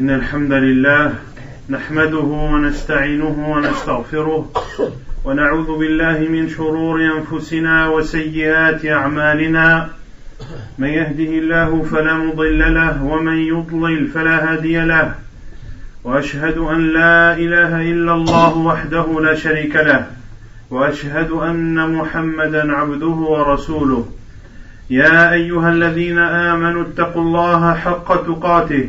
إن الحمد لله نحمده ونستعينه ونستغفره ونعوذ بالله من شرور أنفسنا وسيئات أعمالنا. من يهده الله فلا مضل له ومن يضلل فلا هادي له. وأشهد أن لا إله إلا الله وحده لا شريك له. وأشهد أن محمدا عبده ورسوله. يا أيها الذين آمنوا اتقوا الله حق تقاته.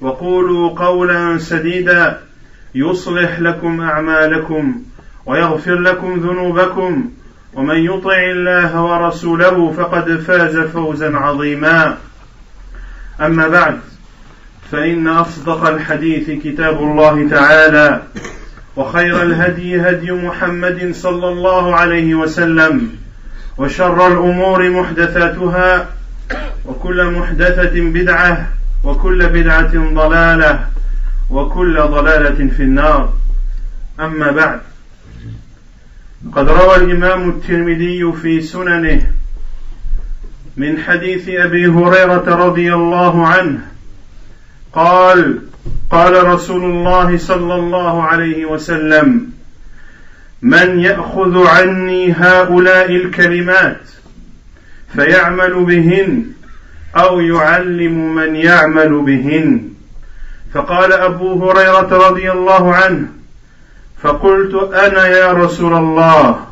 وقولوا قولا سديدا. يصلح لكم أعمالكم ويغفر لكم ذنوبكم. ومن يطع الله ورسوله فقد فاز فوزا عظيما. أما بعد فإن أصدق الحديث كتاب الله تعالى وخير الهدي هدي محمد صلى الله عليه وسلم وشر الأمور محدثاتها وكل محدثة بدعة وكل بدعة ضلالة وكل ضلالة في النار. أما بعد قد روى الإمام الترمذي في سننه من حديث أبي هريرة رضي الله عنه قال قال رسول الله صلى الله عليه وسلم من يأخذ عني هؤلاء الكلمات فيعمل بهن أو يعلم من يعمل بهن. فقال أبو هريرة رضي الله عنه فقلت أنا يا رسول الله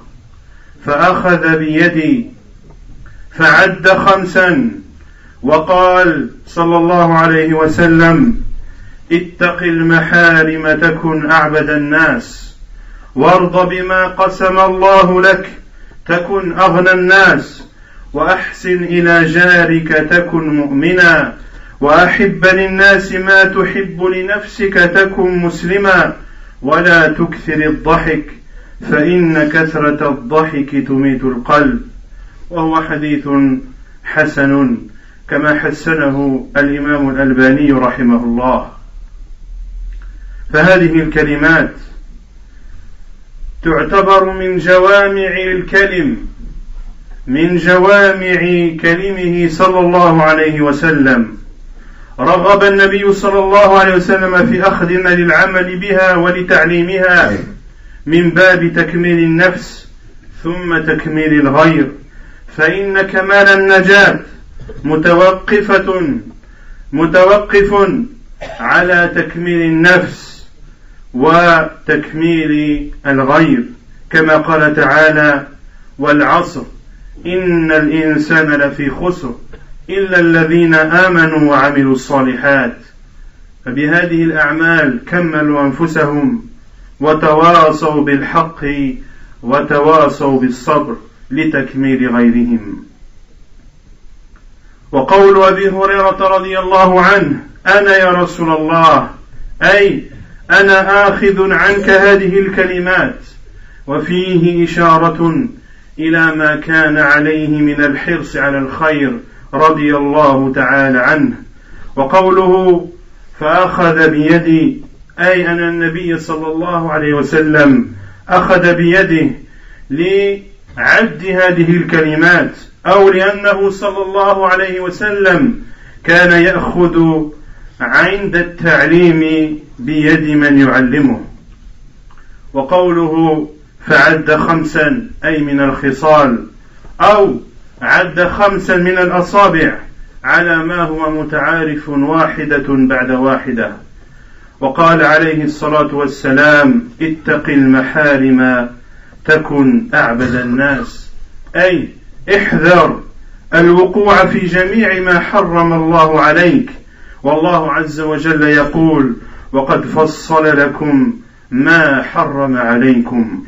فأخذ بيدي فعد خمسا وقال صلى الله عليه وسلم اتق المحارم تكن أعبد الناس وارض بما قسم الله لك تكن أغنى الناس. وأحسن إلى جارك تكن مؤمنا. وأحب للناس ما تحب لنفسك تكن مسلما. ولا تكثر الضحك فإن كثرة الضحك تميت القلب. وهو حديث حسن كما حسنه الإمام الألباني رحمه الله. فهذه الكلمات تعتبر من جوامع الكلم. من جوامع كلمه صلى الله عليه وسلم. رغب النبي صلى الله عليه وسلم في أخذنا للعمل بها ولتعليمها من باب تكميل النفس ثم تكميل الغير. فإن كمال النجاة متوقفة متوقف على تكميل النفس وتكميل الغير كما قال تعالى والعصر إن الإنسان لفي خسر إلا الذين آمنوا وعملوا الصالحات فبهذه الأعمال كملوا أنفسهم وتواصوا بالحق وتواصوا بالصبر لتكميل غيرهم. وقول أبي هريرة رضي الله عنه أنا يا رسول الله أي أنا آخذ عنك هذه الكلمات وفيه إشارة إلى ما كان عليه من الحرص على الخير رضي الله تعالى عنه. وقوله فأخذ بيدي أي أن النبي صلى الله عليه وسلم أخذ بيده لعد هذه الكلمات أو لأنه صلى الله عليه وسلم كان يأخذ عند التعليم بيد من يعلمه. وقوله فعد خمسا أي من الخصال أو عد خمسا من الأصابع على ما هو متعارف واحدة بعد واحدة. وقال عليه الصلاة والسلام اتق المحارم تكن أعبد الناس. أي احذر الوقوع في جميع ما حرم الله عليك. والله عز وجل يقول وقد فصل لكم ما حرم عليكم.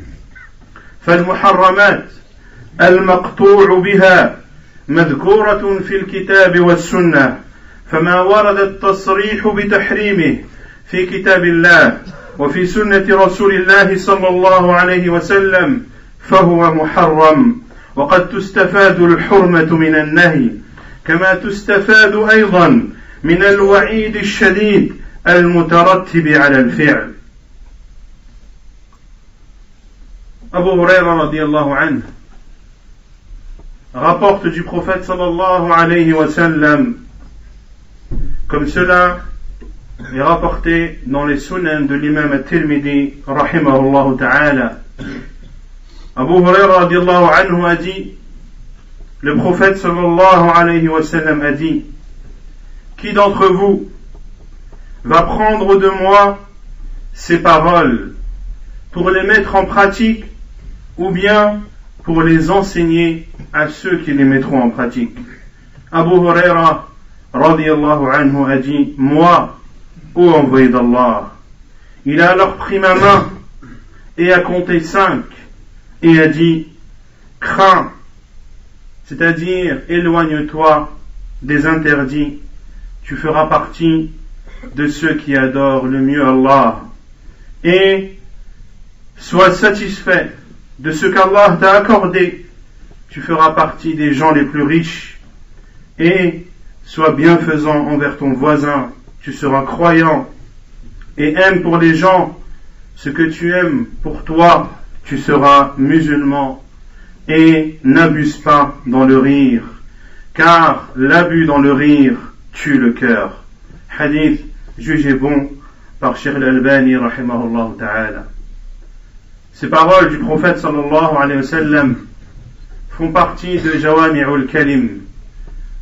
فالمحرمات المقطوع بها مذكورة في الكتاب والسنة فما ورد التصريح بتحريمه في كتاب الله وفي سنة رسول الله صلى الله عليه وسلم فهو محرم وقد تستفاد الحرمة من النهي كما تستفاد أيضا من الوعيد الشديد المترتب على الفعل. Abu Huraira radiallahu anhu rapporte du prophète sallallahu alayhi wa sallam comme cela est rapporté dans les sunan de l'imam al-Tirmidhi rahimahullahu ta'ala. Abu Huraira radiallahu anhu a dit le prophète sallallahu alayhi wa sallam a dit qui d'entre vous va prendre de moi ces paroles pour les mettre en pratique ou bien pour les enseigner à ceux qui les mettront en pratique. Abu Huraira radiallahu anhu a dit Moi, ô envoyé d'Allah, il a alors pris ma main et a compté cinq et a dit Crains, c'est-à-dire éloigne-toi des interdits, tu feras partie de ceux qui adorent le mieux Allah et sois satisfait de ce qu'Allah t'a accordé, tu feras partie des gens les plus riches. Et sois bienfaisant envers ton voisin, tu seras croyant et aime pour les gens ce que tu aimes. Pour toi, tu seras musulman. Et n'abuse pas dans le rire, car l'abus dans le rire tue le cœur. Hadith jugé bon par Sheikh al-Albani rahimahullah ta'ala. Ces paroles du prophète sallallahu alayhi wa sallam font partie de Jawami'ul Kalim.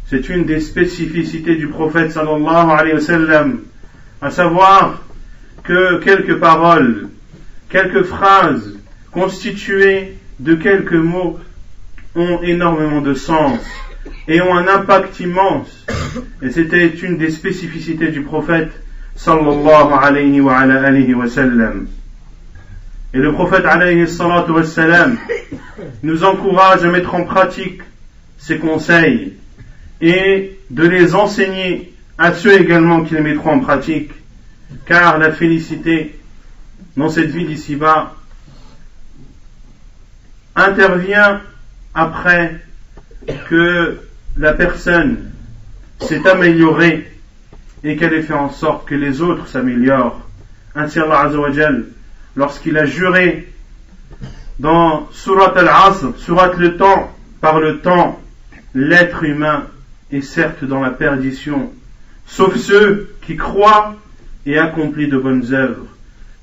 C'est une des spécificités du prophète sallallahu alayhi wa sallam, à savoir que quelques paroles, quelques phrases constituées de quelques mots ont énormément de sens et ont un impact immense. Et c'était une des spécificités du prophète sallallahu alayhi wa, alayhi. Et le prophète alayhi nous encourage à mettre en pratique ses conseils et de les enseigner à ceux également qui les mettront en pratique, car la félicité dans cette vie d'ici-bas intervient après que la personne s'est améliorée et qu'elle ait fait en sorte que les autres s'améliorent. Ainsi Allah lorsqu'il a juré dans Surat al-Asr, Surat le temps, par le temps, l'être humain est certes dans la perdition, sauf ceux qui croient et accomplissent de bonnes œuvres,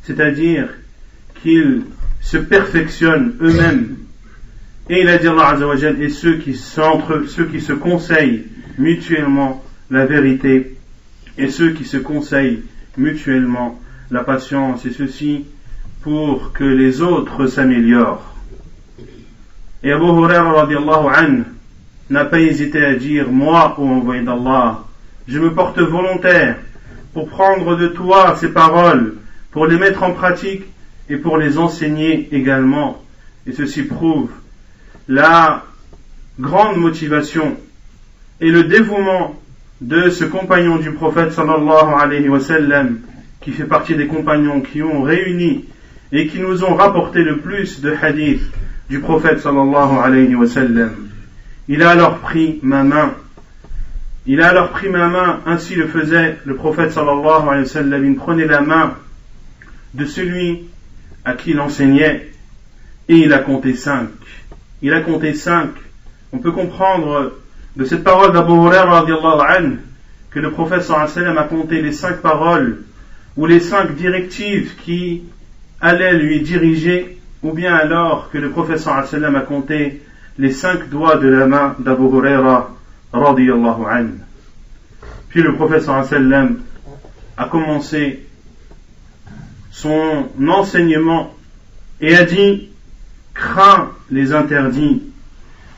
c'est-à-dire qu'ils se perfectionnent eux-mêmes. Et il a dit Allah et ceux qui, ceux qui se conseillent mutuellement la vérité, et ceux qui se conseillent mutuellement la patience, et ceci pour que les autres s'améliorent. Et Abu Huraira n'a pas hésité à dire, moi, ô envoyé d'Allah, je me porte volontaire pour prendre de toi ces paroles, pour les mettre en pratique et pour les enseigner également. Et ceci prouve la grande motivation et le dévouement de ce compagnon du prophète sallallahu alayhi wa sallam, qui fait partie des compagnons qui ont réuni et qui nous ont rapporté le plus de hadiths du prophète sallallahu alayhi wa sallam. Il a alors pris ma main. Il a alors pris ma main, ainsi le faisait le prophète sallallahu alayhi wa sallam. Il prenait la main de celui à qui il enseignait et il a compté cinq. Il a compté cinq. On peut comprendre de cette parole d'Abu Hurairah que le prophète sallallahu alayhi wa sallam a compté les cinq paroles ou les cinq directives qui allait lui diriger, ou bien alors que le professeur sallam a compté les cinq doigts de la main d'Abu Huraira radiyallahu anhu. Puis le professeur sallam a commencé son enseignement et a dit crains les interdits,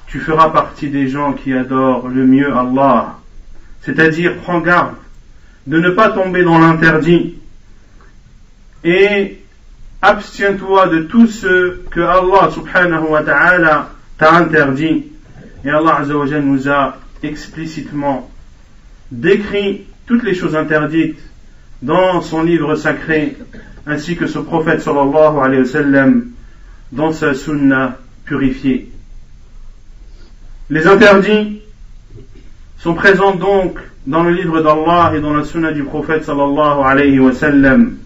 tu feras partie des gens qui adorent le mieux Allah. C'est-à-dire prends garde de ne pas tomber dans l'interdit et abstiens-toi de tout ce que Allah subhanahu wa ta'ala t'a interdit. Et Allah azza nous a explicitement décrit toutes les choses interdites dans son livre sacré ainsi que ce prophète sallallahu alayhi wa sallam dans sa sunna purifiée. Les interdits sont présents donc dans le livre d'Allah et dans la sunna du prophète sallallahu alayhi wa sallam.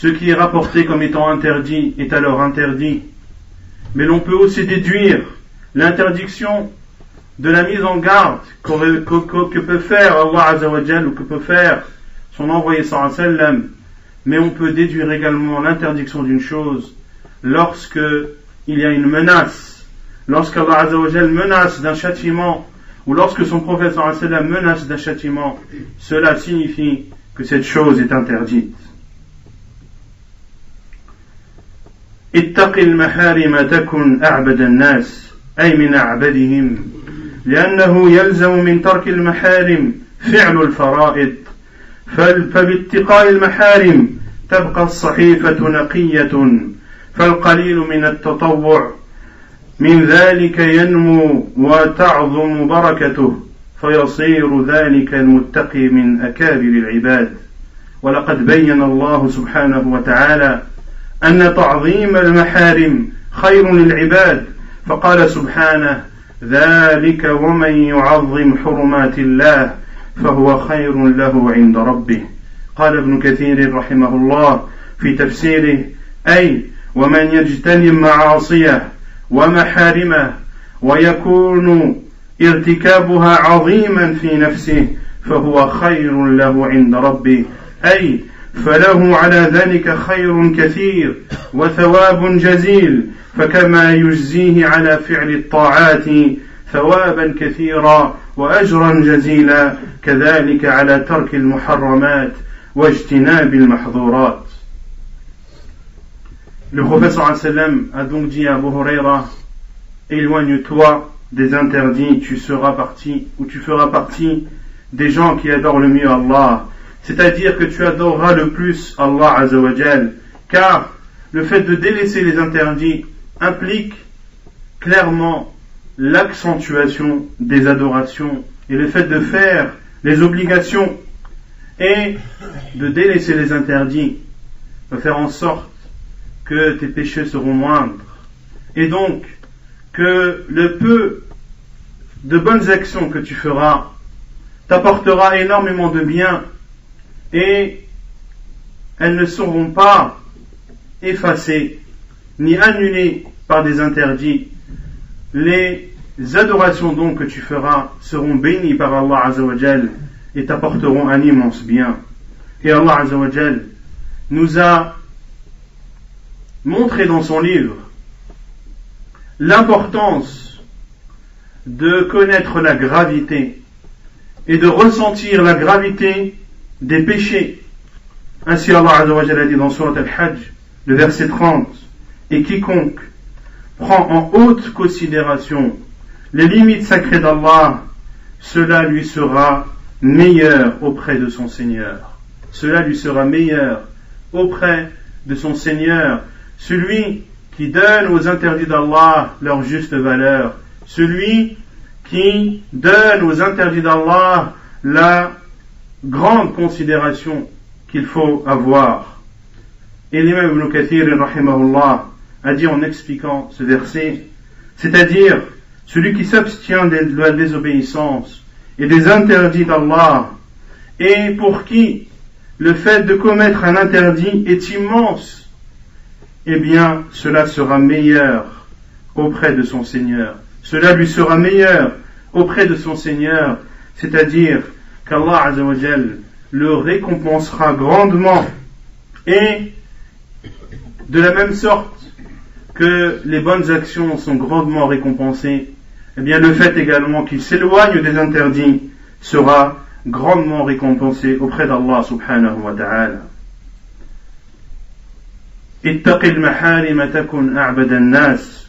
Ce qui est rapporté comme étant interdit est alors interdit. Mais l'on peut aussi déduire l'interdiction de la mise en garde que, peut faire Allah Azzawajal ou que peut faire son envoyé sallam. Mais on peut déduire également l'interdiction d'une chose lorsque il y a une menace, lorsqu'Allah Azzawajal menace d'un châtiment ou lorsque son prophète sallam menace d'un châtiment, cela signifie que cette chose est interdite. اتق المحارم تكن أعبد الناس أي من أعبدهم لأنه يلزم من ترك المحارم فعل الفرائض. فباتقاء المحارم تبقى الصحيفة نقية فالقليل من التطوع. من ذلك ينمو وتعظم بركته فيصير ذلك المتقي من أكابر العباد. ولقد بين الله سبحانه وتعالى أن تعظيم المحارم خير للعباد. فقال سبحانه ذلك ومن يعظم حرمات الله فهو خير له عند ربه. قال ابن كثير رحمه الله في تفسيره أي ومن يجتنب معاصيه ومحارمه ويكون ارتكابها عظيما في نفسه فهو خير له عند ربه. أي فله على ذلك خير كثير وثواب جزيل فكما يجزيه على فعل الطاعات ثوابا كثيرا واجرا جزيلا كذلك على ترك المحرمات واجتناب المحظورات Le prophète sallam a donc dit à Abu Huraira Éloigne-toi des interdits, tu seras parti ou tu feras partie des gens qui adorent le mieux Allah c'est-à-dire que tu adoreras le plus Allah Azzawajal, car le fait de délaisser les interdits implique clairement l'accentuation des adorations et le fait de faire les obligations et de délaisser les interdits va faire en sorte que tes péchés seront moindres. Et donc que le peu de bonnes actions que tu feras t'apportera énormément de bien et elles ne seront pas effacées ni annulées par des interdits. Les adorations donc que tu feras seront bénies par Allah Azzawajal et t'apporteront un immense bien. Et Allah Azzawajal nous a montré dans son livre l'importance de connaître la gravité et de ressentir la gravité des péchés. Ainsi Allah a dit dans Surat Al-Hajj, le verset 30, et quiconque prend en haute considération les limites sacrées d'Allah, cela lui sera meilleur auprès de son Seigneur. Cela lui sera meilleur auprès de son Seigneur. Celui qui donne aux interdits d'Allah leur juste valeur. Celui qui donne aux interdits d'Allah la grande considération qu'il faut avoir. Et l'imam Ibn Kathir, a dit en expliquant ce verset, c'est-à-dire celui qui s'abstient de la désobéissance et des interdits d'Allah, et pour qui le fait de commettre un interdit est immense, eh bien, cela sera meilleur auprès de son Seigneur. Cela lui sera meilleur auprès de son Seigneur, c'est-à-dire qu'Allah Azzawajal le récompensera grandement et de la même sorte que les bonnes actions sont grandement récompensées, eh bien le fait également qu'il s'éloigne des interdits sera grandement récompensé auprès d'Allah subhanahu wa ta'ala. اتق المحارم تكن أعبد الناس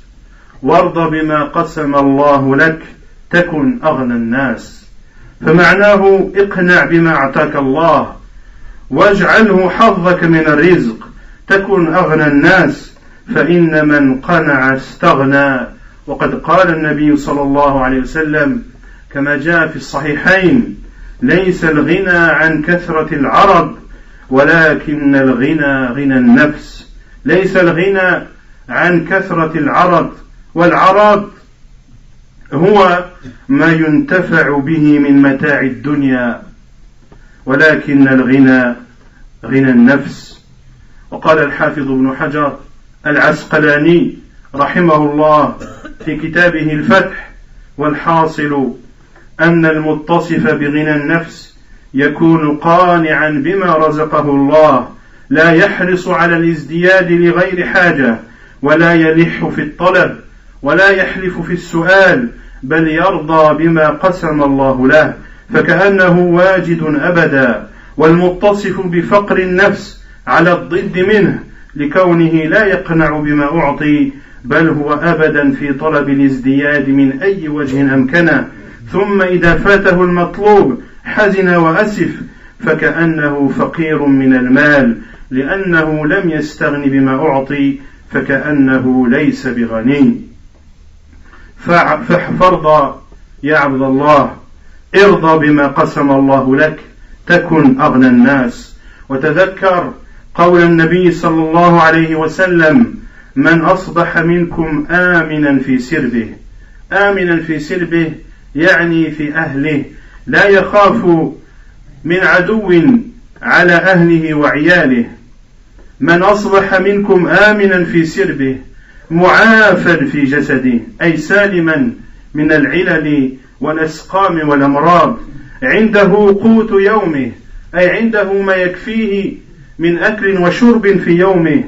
وارض بما قسم الله لك تكن أغنى الناس فمعناه اقنع بما أعطاك الله واجعله حظك من الرزق تكن أغنى الناس فإن من قنع استغنى. وقد قال النبي صلى الله عليه وسلم كما جاء في الصحيحين ليس الغنى عن كثرة العرب ولكن الغنى غنى النفس. ليس الغنى عن كثرة العرض والعرض هو ما ينتفع به من متاع الدنيا ولكن الغنى غنى النفس. وقال الحافظ ابن حجر العسقلاني رحمه الله في كتابه الفتح والحاصل أن المتصف بغنى النفس يكون قانعا بما رزقه الله لا يحرص على الازدياد لغير حاجة ولا يلح في الطلب. ولا يحلف في السؤال بل يرضى بما قسم الله له فكأنه واجد أبدا والمتصف بفقر النفس على الضد منه لكونه لا يقنع بما أعطي بل هو أبدا في طلب الازدياد من أي وجه أمكنه. ثم إذا فاته المطلوب حزن وأسف فكأنه فقير من المال لأنه لم يستغن بما أعطي فكأنه ليس بغني. فارضى يا عبد الله. ارضى بما قسم الله لك تكن أغنى الناس. وتذكر قول النبي صلى الله عليه وسلم من أصبح منكم آمنا في سربه. آمنا في سربه يعني في أهله. لا يخاف من عدو على أهله وعياله. من أصبح منكم آمنا في سربه. معافى في جسده أي سالما من العلل والأسقام والأمراض. عنده قوت يومه أي عنده ما يكفيه من أكل وشرب في يومه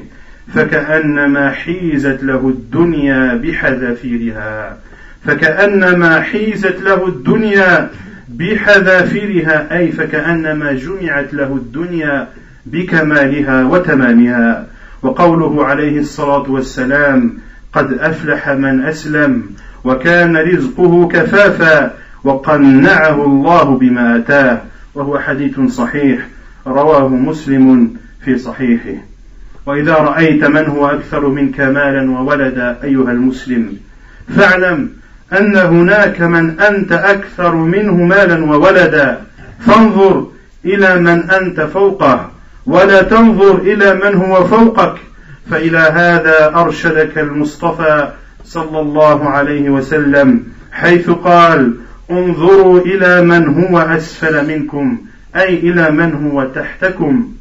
فكأنما حيزت له الدنيا بحذافيرها. فكأنما حيزت له الدنيا بحذافيرها. أي فكأنما جمعت له الدنيا بكمالها وتمامها. وقوله عليه الصلاة والسلام قد أفلح من أسلم وكان رزقه كفافا وقنعه الله بما أتاه. وهو حديث صحيح رواه مسلم في صحيحه. وإذا رأيت من هو أكثر منك مالا وولدا أيها المسلم فاعلم أن هناك من أنت أكثر منه مالا وولدا. فانظر إلى من أنت فوقه. ولا تنظر إلى من هو فوقك فإلى هذا أرشدك المصطفى صلى الله عليه وسلم حيث قال انظروا إلى من هو أسفل منكم أي إلى من هو تحتكم.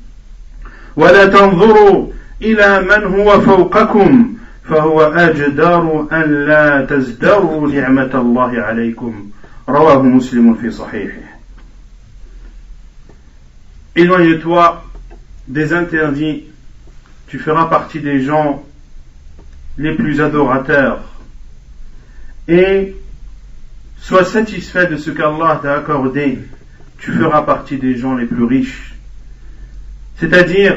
ولا تنظروا إلى من هو فوقكم فهو أجدر أن لا تزدروا نعمة الله عليكم. رواه مسلم في صحيحه. Éloigne-toi des interdits, tu feras partie des gens les plus adorateurs. Et sois satisfait de ce qu'Allah t'a accordé, tu feras partie des gens les plus riches. C'est-à-dire,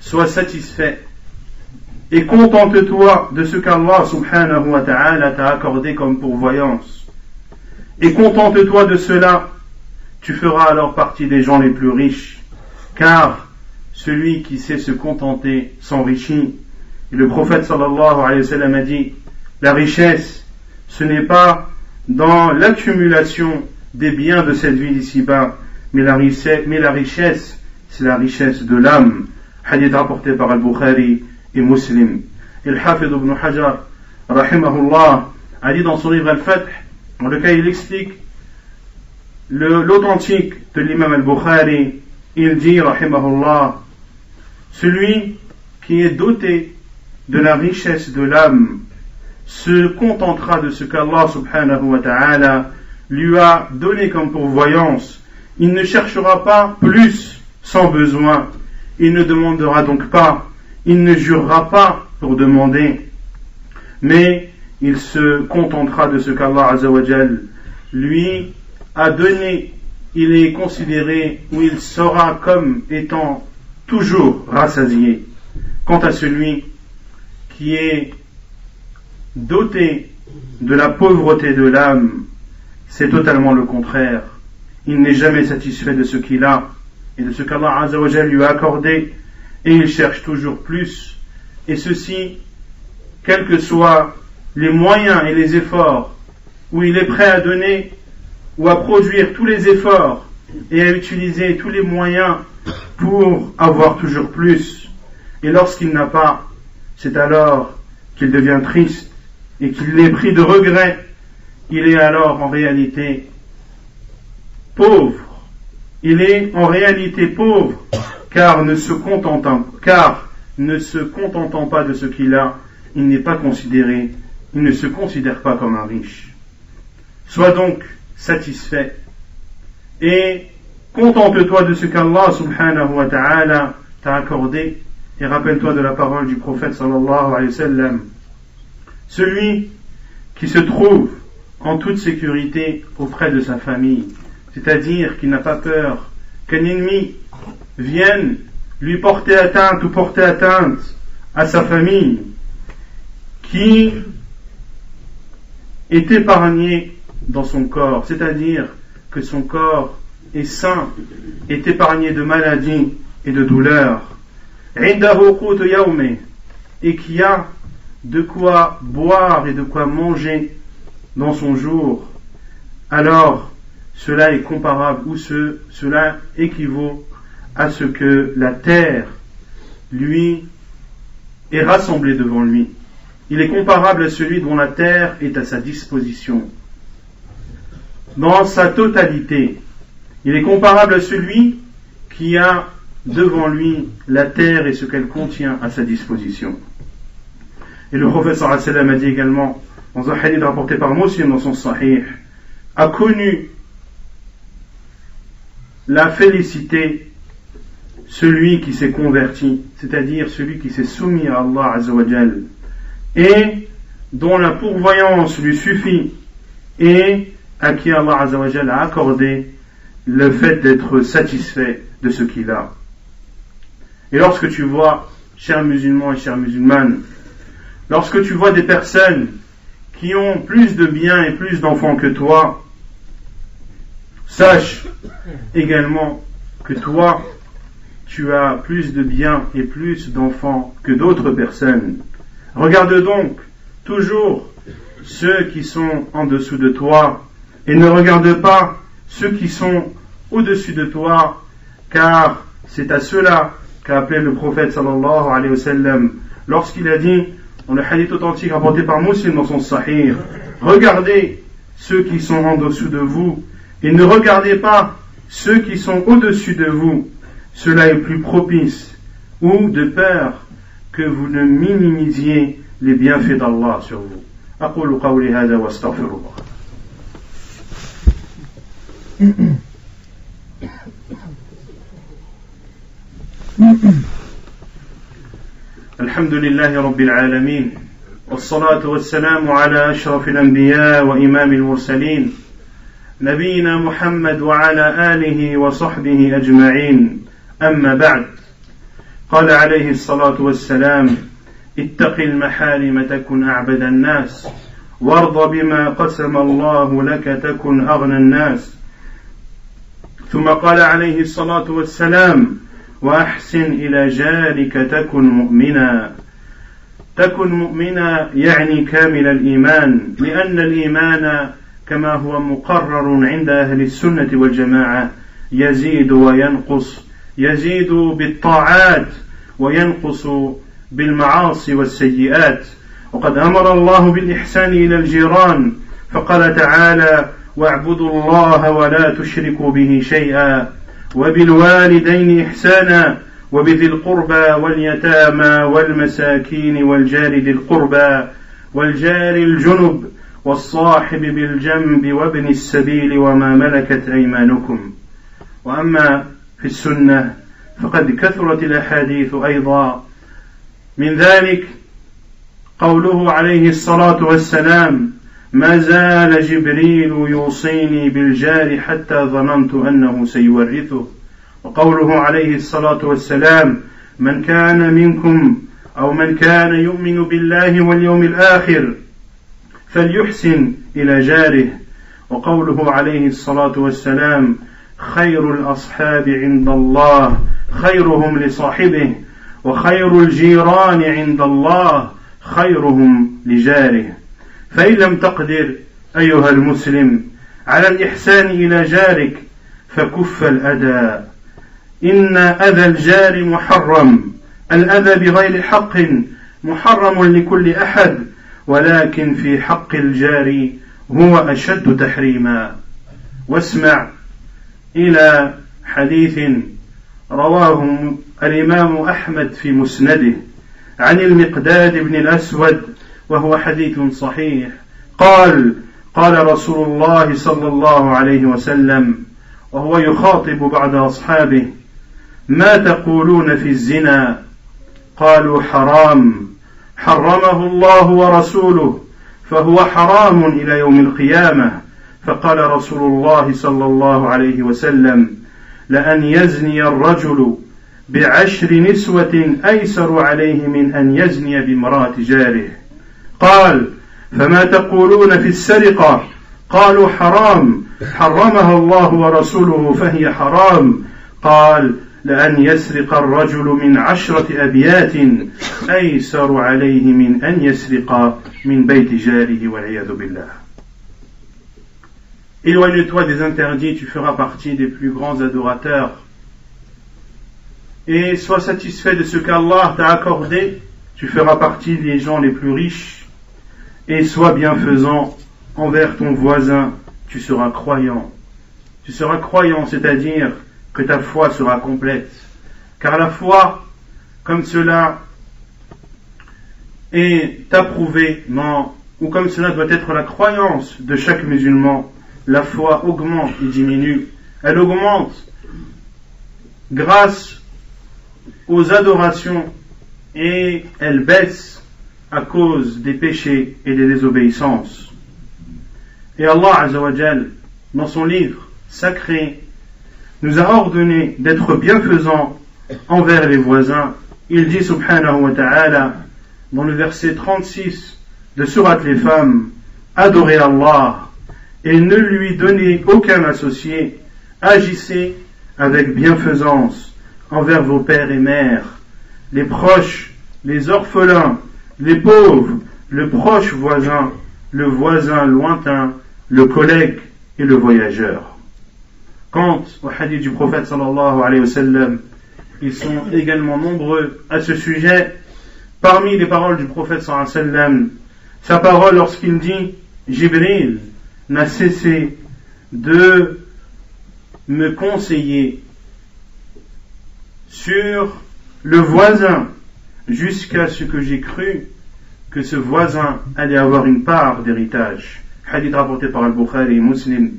sois satisfait et contente-toi de ce qu'Allah subhanahu wa ta'ala t'a accordé comme pourvoyance. Et contente-toi de cela, tu feras alors partie des gens les plus riches. Car celui qui sait se contenter s'enrichit. Et le prophète sallallahu alayhi wa sallam a dit, la richesse, ce n'est pas dans l'accumulation des biens de cette vie d'ici-bas, mais la richesse, c'est la richesse de l'âme. Hadith rapporté par Al-Bukhari et Muslim. Et le Hafid ibn Hajar, rahimahullah, a dit dans son livre Al-Fath, dans lequel il explique l'authentique de l'imam Al-Bukhari, il dit, rahimahullah, celui qui est doté de la richesse de l'âme se contentera de ce qu'Allah subhanahu wa ta'ala lui a donné comme pourvoyance. Il ne cherchera pas plus sans besoin. Il ne demandera donc pas. Il ne jurera pas pour demander. Mais il se contentera de ce qu'Allah lui a donné. Il est considéré ou il sera comme étant toujours rassasié. Quant à celui qui est doté de la pauvreté de l'âme, c'est totalement le contraire. Il n'est jamais satisfait de ce qu'il a et de ce qu'Allah lui a accordé et il cherche toujours plus. Et ceci, quels que soient les moyens et les efforts où il est prêt à donner ou à produire tous les efforts et à utiliser tous les moyens pour avoir toujours plus. Et lorsqu'il n'a pas, c'est alors qu'il devient triste et qu'il est pris de regret. Il est alors en réalité pauvre. Il est en réalité pauvre car ne se contentant, car ne se contentant pas de ce qu'il a, il n'est pas considéré, il ne se considère pas comme un riche. Sois donc satisfait et contente-toi de ce qu'Allah subhanahu wa ta'ala t'a accordé et rappelle-toi de la parole du prophète sallallahu alayhi wa sallam. Celui qui se trouve en toute sécurité auprès de sa famille, c'est-à-dire qui n'a pas peur qu'un ennemi vienne lui porter atteinte ou porter atteinte à sa famille, qui est épargné dans son corps, c'est-à-dire que son corps est sain, est épargné de maladies et de douleurs, et qui a de quoi boire et de quoi manger dans son jour, alors cela est comparable ou ce, cela équivaut à ce que la terre lui est rassemblée devant lui. Il est comparable à celui dont la terre est à sa disposition. Dans sa totalité, il est comparable à celui qui a devant lui la terre et ce qu'elle contient à sa disposition. Et le prophète a dit également, dans un hadith rapporté par Muslim dans son sahih, a connu la félicité celui qui s'est converti, c'est-à-dire celui qui s'est soumis à Allah Azzawajal, et dont la pourvoyance lui suffit, et à qui Allah Azzawajal a accordé le fait d'être satisfait de ce qu'il a. Et lorsque tu vois, chers musulmans et chères musulmanes, lorsque tu vois des personnes qui ont plus de biens et plus d'enfants que toi, sache également que toi, tu as plus de biens et plus d'enfants que d'autres personnes. Regarde donc toujours ceux qui sont en dessous de toi et ne regarde pas ceux qui sont au-dessus de toi, car c'est à cela qu'a appelé le prophète sallallahu alayhi wa sallam lorsqu'il a dit, dans le hadith authentique rapporté par Muslim dans son sahih, regardez ceux qui sont en dessous de vous et ne regardez pas ceux qui sont au-dessus de vous. Cela est plus propice ou de peur que vous ne minimisiez les bienfaits d'Allah sur vous. أقول قولي هذا واستغفر الله الحمد لله رب العالمين والصلاة والسلام على أشرف الأنبياء وإمام المرسلين نبينا محمد وعلى آله وصحبه أجمعين أما بعد قال عليه الصلاة والسلام اتق المحارم تكن أعبد الناس وارض بما قسم الله لك تكن أغنى الناس ثم قال عليه الصلاة والسلام وأحسن إلى جارك تكن مؤمنا. تكن مؤمنا يعني كامل الإيمان لأن الإيمان كما هو مقرر عند أهل السنة والجماعة يزيد وينقص. يزيد بالطاعات وينقص بالمعاصي والسيئات. وقد أمر الله بالإحسان إلى الجيران فقال تعالى واعبدوا الله ولا تشركوا به شيئا وبالوالدين إحسانا وبذي القربى واليتامى والمساكين والجار ذي القربى والجار الجنب والصاحب بالجنب وابن السبيل وما ملكت أيمانكم. وأما في السنة فقد كثرت الأحاديث أيضا. من ذلك قوله عليه الصلاة والسلام ما زال جبريل يوصيني بالجار حتى ظننت أنه سيورثه. وقوله عليه الصلاة والسلام من كان منكم أو من كان يؤمن بالله واليوم الآخر فليحسن إلى جاره. وقوله عليه الصلاة والسلام خير الأصحاب عند الله خيرهم لصاحبه وخير الجيران عند الله خيرهم لجاره. فإن لم تقدر أيها المسلم على الإحسان إلى جارك فكف الأذى. إن أذى الجار محرم الأذى بغير حق محرم لكل أحد ولكن في حق الجار هو أشد تحريما. واسمع إلى حديث رواه الإمام أحمد في مسنده عن المقداد بن الأسود وهو حديث صحيح. قال قال رسول الله صلى الله عليه وسلم وهو يخاطب بعض أصحابه ما تقولون في الزنا؟ قالوا حرام. حرمه الله ورسوله فهو حرام إلى يوم القيامة. فقال رسول الله صلى الله عليه وسلم لأن يزني الرجل بعشر نسوة أيسر عليه من أن يزني بامرأة جاره. قال فما تقولون في السرقة قالوا حرام حرمها الله ورسوله فهي حرام قال لأن يسرق الرجل من عشرة أبيات أيسر عليه من أن يسرق من بيت جاره والعياذ بالله Éloigne-toi des interdits, tu feras partie des plus grands adorateurs. Et sois satisfait de ce qu'Allah t'a accordé, tu feras partie des gens les plus riches. Et sois bienfaisant envers ton voisin, tu seras croyant. Tu seras croyant, c'est-à-dire que ta foi sera complète. Car la foi, comme cela est approuvé, ou comme cela doit être la croyance de chaque musulman, la foi augmente et diminue. Elle augmente grâce aux adorations et elle baisse à cause des péchés et des désobéissances. Et Allah Azzawajal, dans son livre sacré, nous a ordonné d'être bienfaisants envers les voisins. Il dit subhanahu wa ta'ala dans le verset 36 de Surat les femmes, adorez Allah et ne lui donnez aucun associé, agissez avec bienfaisance envers vos pères et mères, les proches, les orphelins, les pauvres, le proche voisin, le voisin lointain, le collègue et le voyageur. Quant au hadith du prophète sallallahu alayhi wa sallam, ils sont également nombreux à ce sujet. Parmi les paroles du prophète sallallahu alayhi wa sallam, sa parole lorsqu'il dit Jibril, n'a cessé de me conseiller sur le voisin jusqu'à ce que j'ai cru que ce voisin allait avoir une part d'héritage. Hadith rapporté par Al-Bukhari et Muslim.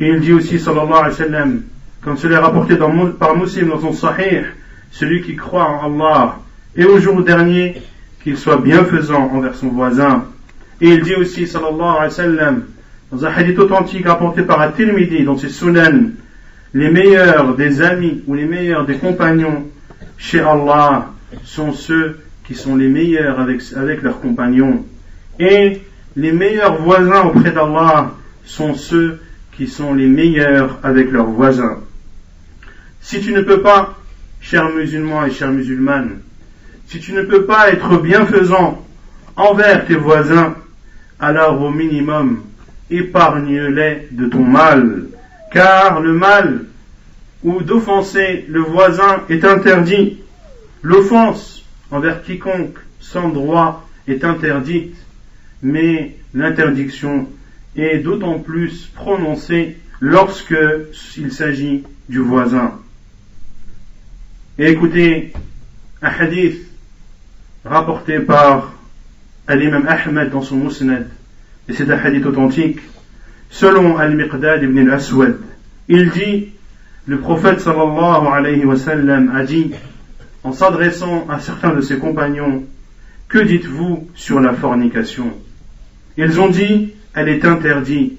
Et il dit aussi, sallallahu alayhi wa sallam, comme cela est rapporté par Muslim dans son Sahih, celui qui croit en Allah et au jour dernier, qu'il soit bienfaisant envers son voisin. Et il dit aussi, sallallahu alayhi wa sallam, dans un hadith authentique rapporté par At-Tirmidhi dans ses Sunan, les meilleurs des amis ou les meilleurs des compagnons chez Allah sont ceux qui sont les meilleurs avec, leurs compagnons. Et les meilleurs voisins auprès d'Allah sont ceux qui sont les meilleurs avec leurs voisins. Si tu ne peux pas, chers musulmans et chères musulmanes, si tu ne peux pas être bienfaisant envers tes voisins, alors au minimum, épargne-les de ton mal, car le mal ou d'offenser le voisin est interdit. L'offense envers quiconque sans droit est interdite, mais l'interdiction est d'autant plus prononcée lorsque il s'agit du voisin. Et écoutez un hadith rapporté par l'imam Ahmed dans son Musnad et c'est un hadith authentique, selon Al-Miqdad ibn al-Aswad, il dit, le prophète sallallahu alayhi wa sallam a dit, en s'adressant à certains de ses compagnons, que dites-vous sur la fornication? Ils ont dit, elle est interdite.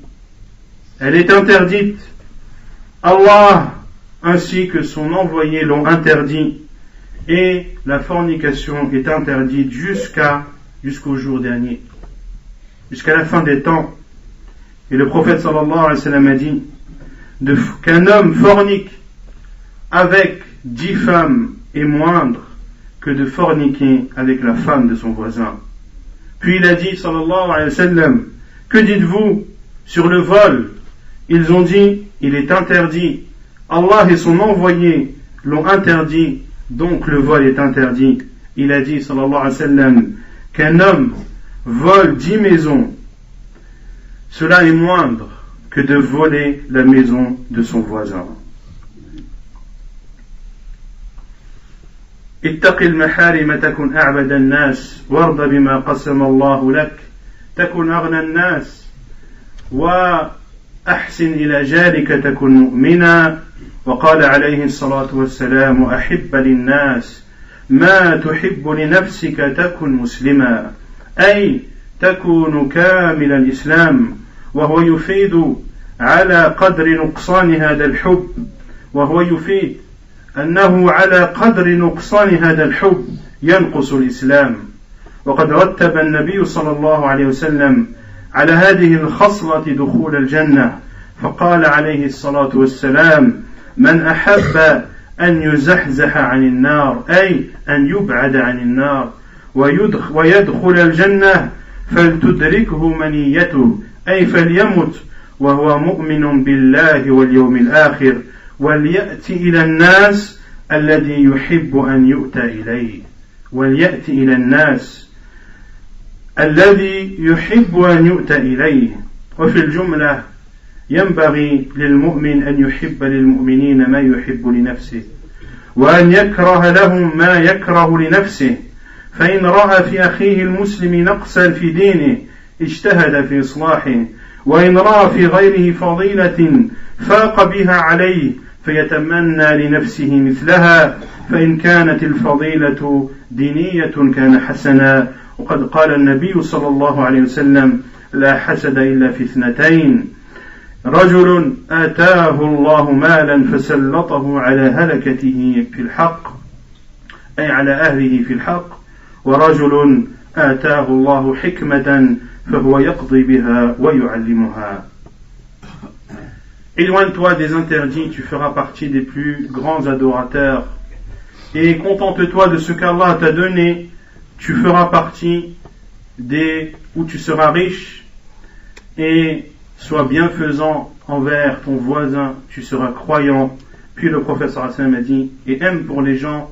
Elle est interdite. Allah ainsi que son envoyé l'ont interdit. Et la fornication est interdite jusqu'à jusqu'au jour dernier jusqu'à la fin des temps. Et le prophète sallallahu alayhi wa sallam a dit qu'un homme fornique avec dix femmes est moindre que de forniquer avec la femme de son voisin. Puis il a dit sallallahu alayhi wa sallam que dites-vous sur le vol? Ils ont dit il est interdit. Allah et son envoyé l'ont interdit, donc le vol est interdit. Il a dit, sallallahu alayhi wa sallam, qu'un homme vole dix maisons, cela est moindre que de voler la maison de son voisin. اتق المحارم تكن أعبد الناس وارض بما قسم الله لك تكن أغنى الناس وأحسن إلى جارك تكن مؤمنا. وقال عليه الصلاة والسلام أحب للناس ما تحب لنفسك تكن مسلما. أي تكون كامل الإسلام وهو يفيد على قدر نقصان هذا الحب وهو يفيد أنه على قدر نقصان هذا الحب ينقص الإسلام. وقد رتب النبي صلى الله عليه وسلم على هذه الخصلة دخول الجنة فقال عليه الصلاة والسلام من أحب أن يزحزح عن النار أي أن يبعد عن النار ويدخل الجنة فلتدركه منيته أي فليمت وهو مؤمن بالله واليوم الآخر. وليأتي إلى الناس الذي يحب أن يؤتى إليه. وليأتي إلى الناس الذي يحب أن يؤتى إليه. وفي الجملة ينبغي للمؤمن أن يحب للمؤمنين ما يحب لنفسه. وأن يكره لهم ما يكره لنفسه. فإن رأى في أخيه المسلم نقصا في دينه اجتهد في إصلاحه. وإن رأى في غيره فضيلة فاق بها عليه. فيتمنى لنفسه مثلها فإن كانت الفضيلة دينية كان حسنا. وقد قال النبي صلى الله عليه وسلم لا حسد إلا في اثنتين رجل آتاه الله مالا فسلطه على هلكته في الحق أي على أهله في الحق. ورجل آتاه الله حكمة فهو يقضي بها ويعلمها. Éloigne-toi des interdits, tu feras partie des plus grands adorateurs. Et contente-toi de ce qu'Allah t'a donné, tu feras partie des où tu seras riche. Et sois bienfaisant envers ton voisin, tu seras croyant. Puis le professeur Hassan a dit, et aime pour les gens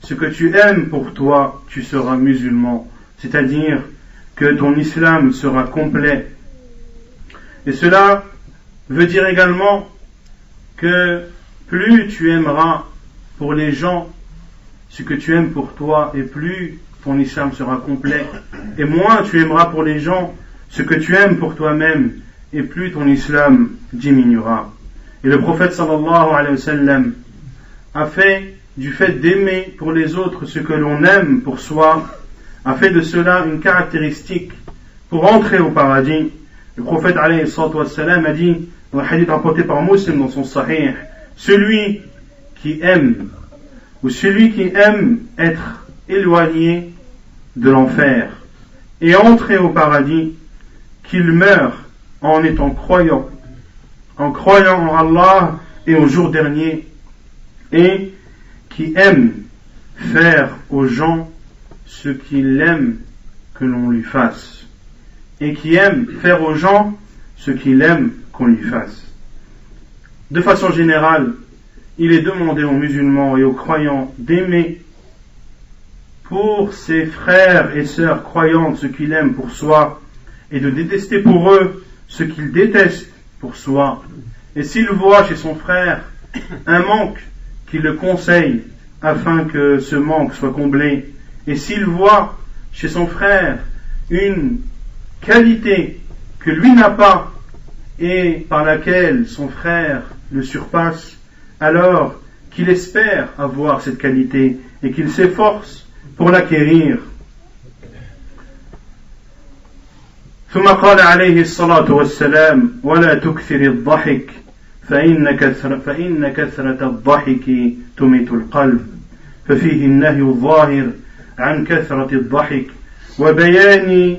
ce que tu aimes pour toi, tu seras musulman. C'est-à-dire que ton islam sera complet. Et cela veut dire également que plus tu aimeras pour les gens ce que tu aimes pour toi, et plus ton islam sera complet, et moins tu aimeras pour les gens ce que tu aimes pour toi-même, et plus ton islam diminuera. Et le prophète sallallahu alayhi wa sallam a fait du fait d'aimer pour les autres ce que l'on aime pour soi, a fait de cela une caractéristique pour entrer au paradis. Le prophète alayhi wa a dit dans le hadith rapporté par Muslim dans son sahih, celui qui aime, ou celui qui aime être éloigné de l'enfer et entrer au paradis, qu'il meurt en étant croyant, en croyant en Allah et au jour dernier, et qui aime faire aux gens ce qu'il aime que l'on lui fasse, et qui aime faire aux gens ce qu'il aime qu'on lui fasse. De façon générale, il est demandé aux musulmans et aux croyants d'aimer pour ses frères et sœurs croyants ce qu'il aime pour soi et de détester pour eux ce qu'il déteste pour soi. Et s'il voit chez son frère un manque, qu'il le conseille afin que ce manque soit comblé. Et s'il voit chez son frère une qualité que lui n'a pas et par laquelle son frère le surpasse, alors qu'il espère avoir cette qualité et qu'il s'efforce pour l'acquérir. ثم قال عليه الصلاة والسلام ولا تكثر الضحك فإن كثرة, فإن كثرة الضحك تميت القلب ففيه النهي الظاهر عن كثرة الضحك وبيان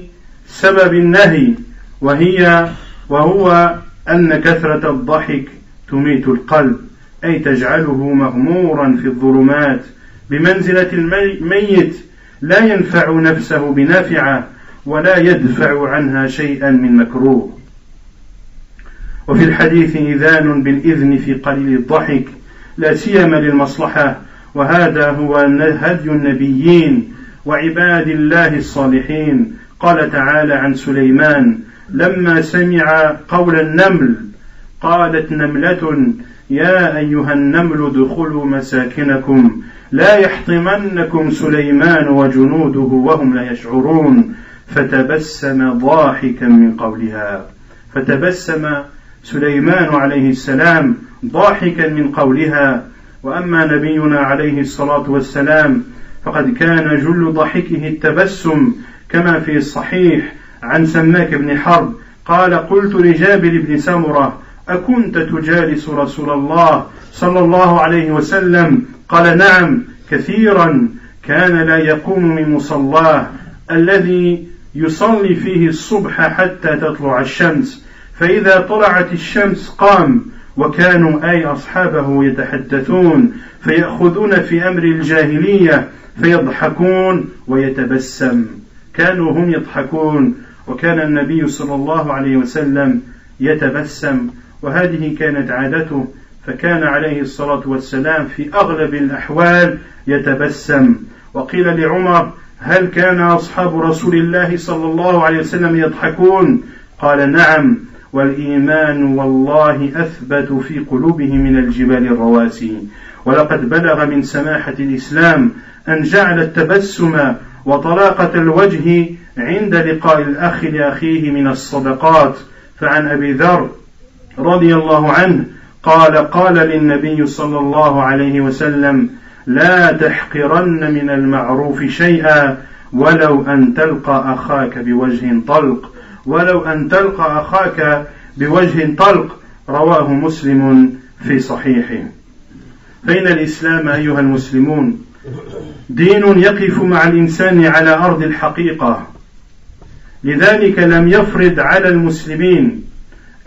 سبب النهي وهي وهو أن كثرة الضحك تميت القلب أي تجعله مغمورا في الظلمات. بمنزلة الميت لا ينفع نفسه بنافعة ولا يدفع عنها شيئا من مكروه. وفي الحديث إذان بالإذن في قليل الضحك لا سيما للمصلحة وهذا هو هدي النبيين وعباد الله الصالحين. قال تعالى عن سليمان لما سمع قول النمل قالت نملة يا أيها النمل ادخلوا مساكنكم لا يحطمنكم سليمان وجنوده وهم لا يشعرون. فتبسم ضاحكا من قولها. فتبسم سليمان عليه السلام ضاحكا من قولها. وأما نبينا عليه الصلاة والسلام فقد كان جل ضحكه التبسم كما في الصحيح عن سماك بن حرب قال قلت لجابر بن سمرة أكنت تجالس رسول الله صلى الله عليه وسلم؟ قال نعم كثيرا كان لا يقوم من مصلاه الذي يصلي فيه الصبح حتى تطلع الشمس فإذا طلعت الشمس قام وكانوا أي أصحابه يتحدثون فيأخذون في أمر الجاهلية فيضحكون ويتبسم كانوا هم يضحكون. وكان النبي صلى الله عليه وسلم يتبسم وهذه كانت عادته فكان عليه الصلاة والسلام في أغلب الأحوال يتبسم. وقيل لعمر هل كان أصحاب رسول الله صلى الله عليه وسلم يضحكون؟ قال نعم والإيمان والله أثبت في قلوبهم من الجبال الرواسي. ولقد بلغ من سماحة الإسلام أن جعل التبسم وطلاقة الوجه عند لقاء الأخ لأخيه من الصدقات فعن أبي ذر رضي الله عنه قال قال للنبي صلى الله عليه وسلم لا تحقرن من المعروف شيئا ولو أن تلقى أخاك بوجه طلق ولو أن تلقى أخاك بوجه طلق. رواه مسلم في صحيحه. فإن الإسلام أيها المسلمون دين يقف مع الإنسان على أرض الحقيقة. لذلك لم يفرض على المسلمين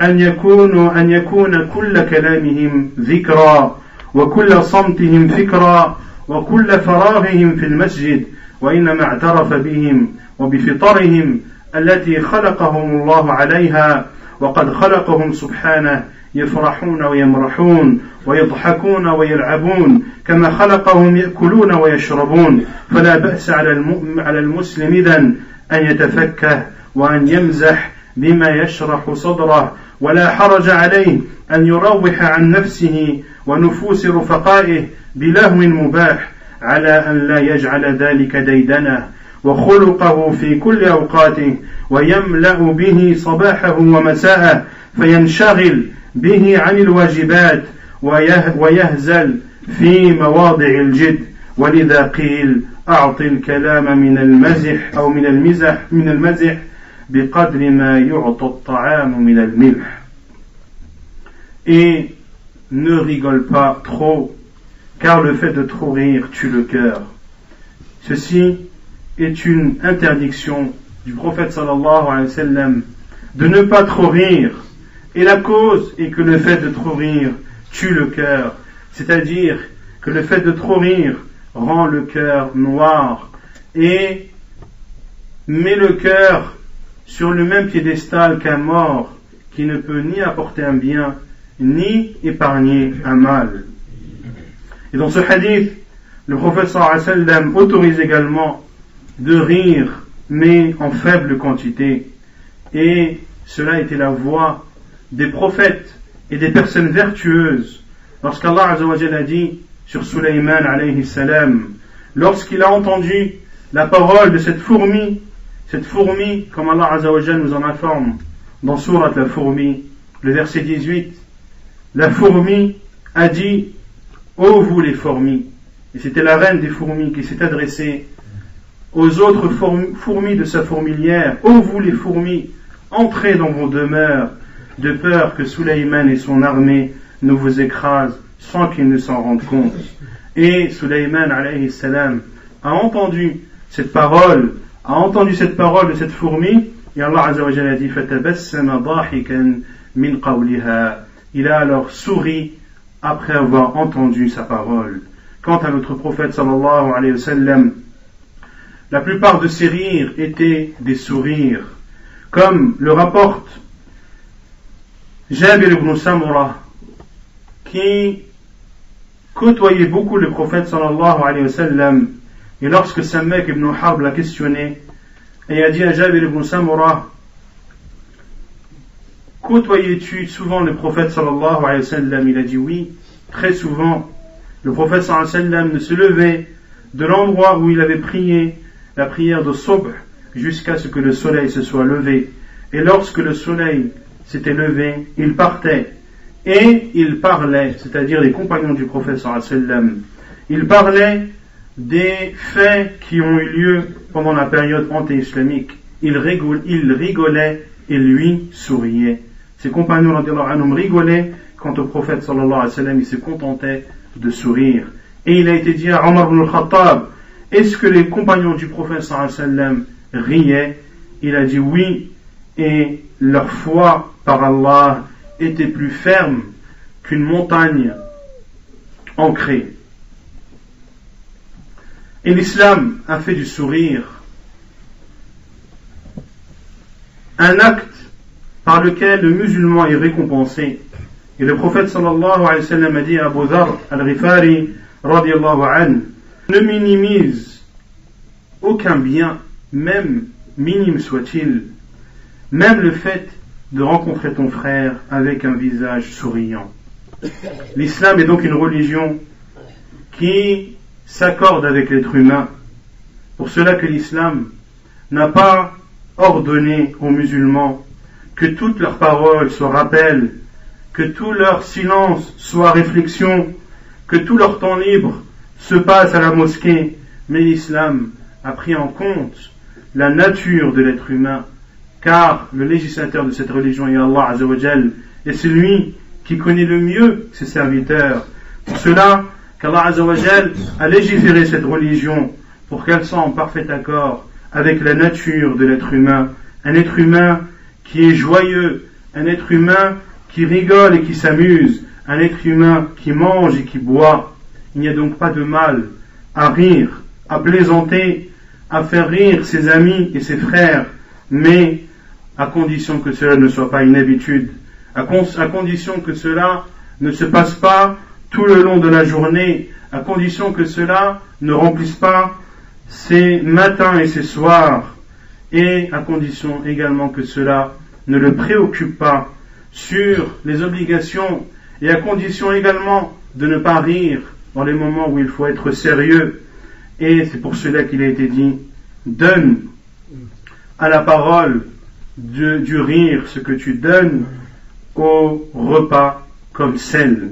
أن يكونوا أن يكون كل كلامهم ذكرى وكل صمتهم فكرى وكل فراغهم في المسجد وإنما اعترف بهم وبفطرهم التي خلقهم الله عليها وقد خلقهم سبحانه يفرحون ويمرحون ويضحكون ويلعبون كما خلقهم يأكلون ويشربون. فلا بأس على المسلم إذا أن يتفكه وأن يمزح بما يشرح صدره ولا حرج عليه أن يروح عن نفسه ونفوس رفقائه بلهو مباح على أن لا يجعل ذلك ديدنه وخلقه في كل أوقاته ويملأ به صباحه ومساءه فينشغل به عن الواجبات ويهزل في مواضع الجد. ولذا قيل أعط الكلام من المزح أو من المزح من المزح بقدر ما يعطى الطعام من الملح et ne rigole pas trop car le fait de trop rire tue le cœur ceci est une interdiction du prophète sallallahu alayhi wa sallam de ne pas trop rire. Et la cause est que le fait de trop rire tue le cœur. C'est-à-dire que le fait de trop rire rend le cœur noir et met le cœur sur le même piédestal qu'un mort qui ne peut ni apporter un bien ni épargner un mal. Et dans ce hadith, le wa sallam autorise également de rire, mais en faible quantité. Et cela était la voix des prophètes et des personnes vertueuses. Lorsqu'Allah a dit sur Sulaiman alayhi salam, lorsqu'il a entendu la parole de cette fourmi, cette fourmi, comme Allah nous en informe dans Surat la fourmi, le verset 18, la fourmi a dit, Ô vous les fourmis, et c'était la reine des fourmis qui s'est adressée aux autres fourmis de sa fourmilière, ô vous les fourmis, entrez dans vos demeures, de peur que Suleiman et son armée ne vous écrasent sans qu'ils ne s'en rendent compte. Et Suleiman alayhi salam a entendu cette parole, a entendu cette parole de cette fourmi, et Allah a dit min Il a alors souri après avoir entendu sa parole. Quant à notre prophète sallallahu la plupart de ces rires étaient des sourires, comme le rapporte Jabir ibn Samura, qui côtoyait beaucoup le prophète sallallahu alayhi wa sallam. Et lorsque Samek ibn Harb l'a questionné, et a dit à Jabir ibn Samura, côtoyais-tu souvent le prophète sallallahu alayhi wa sallam? Il a dit oui, très souvent. Le prophète sallallahu alayhi wa sallam ne se levait de l'endroit où il avait prié la prière de Sobh jusqu'à ce que le soleil se soit levé. Et lorsque le soleil s'était levé, il partait et il parlait, c'est-à-dire les compagnons du wa sallam. Il parlait des faits qui ont eu lieu pendant la période anti-islamique. Il, rigolait et lui souriait. Ses compagnons anhum, rigolaient quant au prophète sallallahu alayhi wa sallam, il se contentait de sourire. Et il a été dit à Omar ibn al-Khattab, est-ce que les compagnons du prophète sallallahu alayhi wa sallam riaient? Il a dit oui, et leur foi par Allah était plus ferme qu'une montagne ancrée. Et l'islam a fait du sourire un acte par lequel le musulman est récompensé. Et le prophète sallallahu alayhi wa sallam dit à Abu Dhar al-Rifari radiallahu ne minimise aucun bien, même minime soit-il, même le fait de rencontrer ton frère avec un visage souriant. L'islam est donc une religion qui s'accorde avec l'être humain. Pour cela que l'islam n'a pas ordonné aux musulmans que toutes leurs paroles soient rappels, que tout leur silence soit réflexion, que tout leur temps libre se passe à la mosquée, mais l'islam a pris en compte la nature de l'être humain, car le législateur de cette religion est Allah Azzawajal, et celui qui connaît le mieux ses serviteurs. Pour cela, qu'Allah Azzawajal a légiféré cette religion pour qu'elle soit en parfait accord avec la nature de l'être humain. Un être humain qui est joyeux, un être humain qui rigole et qui s'amuse, un être humain qui mange et qui boit. Il n'y a donc pas de mal à rire, à plaisanter, à faire rire ses amis et ses frères, mais à condition que cela ne soit pas une habitude, à, condition que cela ne se passe pas tout le long de la journée, à condition que cela ne remplisse pas ses matins et ses soirs, et à condition également que cela ne le préoccupe pas sur les obligations, et à condition également de ne pas rire dans les moments où il faut être sérieux. Et c'est pour cela qu'il a été dit, donne à la parole du rire ce que tu donnes au repas comme sel.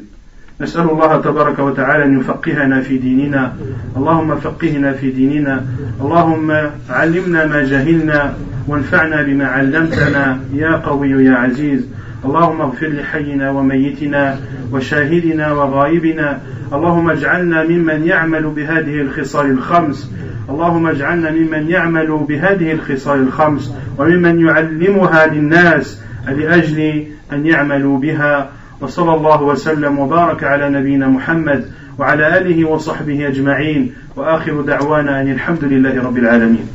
نسأل الله تبارك وتعالى أن يفقهنا في ديننا. اللهم فقهنا في ديننا. اللهم علمنا ما جهلنا وانفعنا بما علمتنا. يا قوي يا عزيز. اللهم اغفر لحينا وميتنا وشاهدنا وغائبنا. اللهم اجعلنا ممن يعمل بهذه الخصال الخمس. اللهم اجعلنا ممن يعمل بهذه الخصال الخمس وممن يعلمها للناس لأجل أن يعملوا بها. وصلى الله وسلم وبارك على نبينا محمد وعلى آله وصحبه أجمعين. وآخر دعوانا أن الحمد لله رب العالمين.